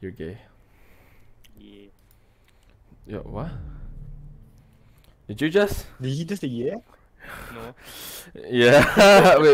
You're gay. Yeah. Yo, what? Did you just? Did he just say yeah? No. Yeah. Wait.